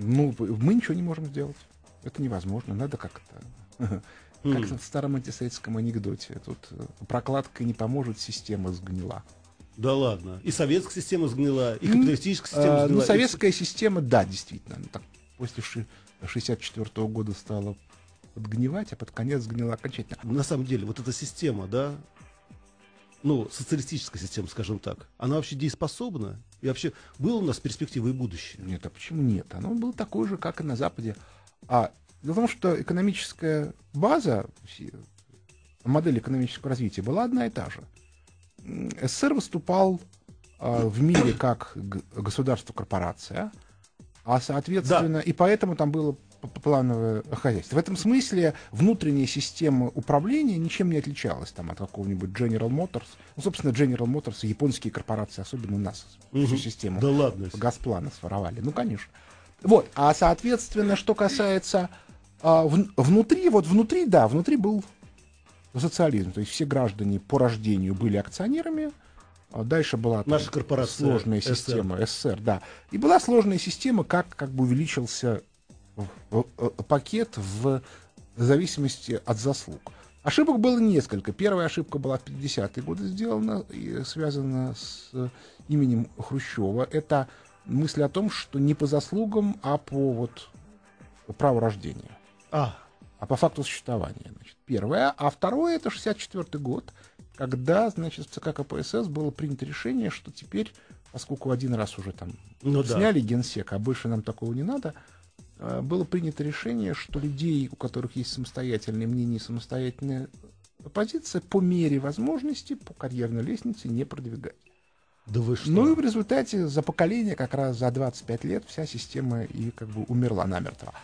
Ну, мы ничего не можем сделать. Это невозможно. Надо как-то... Как в старом антисоветском анекдоте. Тут э, прокладка не поможет, система сгнила. Да ладно. И советская система сгнила, и капиталистическая система а, сгнила. Ну, советская и... система, да, действительно. Так, после 64 -го года стала подгнивать, а под конец сгнила окончательно. На самом деле, вот эта система, да, ну, социалистическая система, скажем так, она вообще дееспособна? И вообще, было у нас перспективы и будущее? Нет, а почему нет? Оно было такое же, как и на Западе. А дело в том, что экономическая база, модель экономического развития была одна и та же. СССР выступал э, в мире как государство-корпорация, а соответственно, да. и поэтому там было плановое хозяйство. В этом смысле внутренняя система управления ничем не отличалась там, от какого-нибудь General Motors. Ну, собственно, General Motors, японские корпорации, особенно у нас, угу. всю систему да ладно. Газплана своровали. Ну, конечно. Вот. А, соответственно, что касается а, в, внутри, вот внутри, да, внутри был социализм. То есть все граждане по рождению были акционерами, а дальше была там, Наша корпорация сложная СССР. система СССР, да. И была сложная система, как, как бы увеличился пакет в зависимости от заслуг. Ошибок было несколько. Первая ошибка была в 50-е годы сделана и связана с именем Хрущева. Это мысль о том, что не по заслугам, а по вот праву рождения. А. а по факту существования. Значит, первое. А второе, это 64 год, когда, значит, в ЦК КПСС было принято решение, что теперь, поскольку один раз уже там ну, сняли да. генсека, а больше нам такого не надо, было принято решение, что людей, у которых есть самостоятельное мнение и самостоятельная позиция, по мере возможности по карьерной лестнице не продвигать. Да вы что? Ну и в результате за поколение, как раз за 25 лет, вся система и как бы умерла намертво.